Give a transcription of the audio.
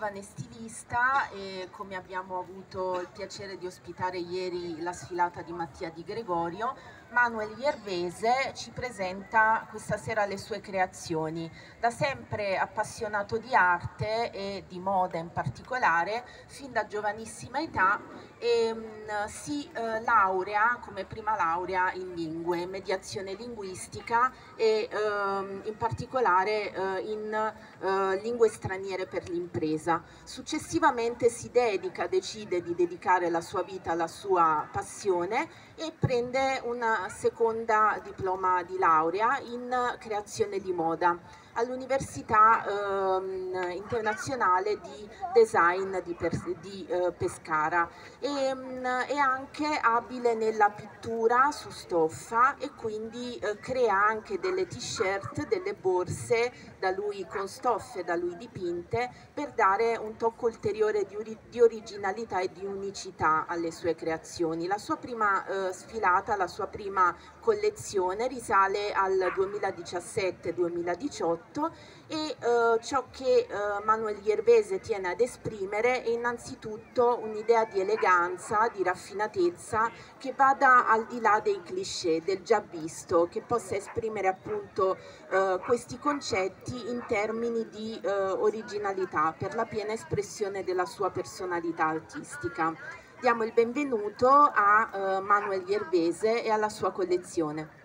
giovane stilista e come abbiamo avuto il piacere di ospitare ieri la sfilata di Mattia Di Gregorio, Manuel Iervese ci presenta questa sera le sue creazioni. Da sempre appassionato di arte e di moda in particolare, fin da giovanissima età e, mh, si eh, laurea come prima laurea in lingue, mediazione linguistica e ehm, in particolare eh, in eh, lingue straniere per l'impresa. Successivamente si dedica, decide di dedicare la sua vita alla sua passione e prende una seconda diploma di laurea in creazione di moda all'Università eh, Internazionale di Design di, di eh, Pescara e, mh, mm, è anche abile nella pittura su stoffa e quindi eh, crea anche delle t-shirt, delle borse da lui con stoffe da lui dipinte per dare un tocco ulteriore di, di originalità e di unicità alle sue creazioni. La sua prima eh, sfilata, la sua prima collezione risale al 2017-2018 fatto e eh, ciò che eh, Manuel Iervese tiene ad esprimere è innanzitutto un'idea di eleganza, di raffinatezza che vada al di là dei cliché, del già visto, che possa esprimere appunto eh, questi concetti in termini di eh, originalità per la piena espressione della sua personalità artistica. Diamo il benvenuto a eh, Manuel Iervese e alla sua collezione.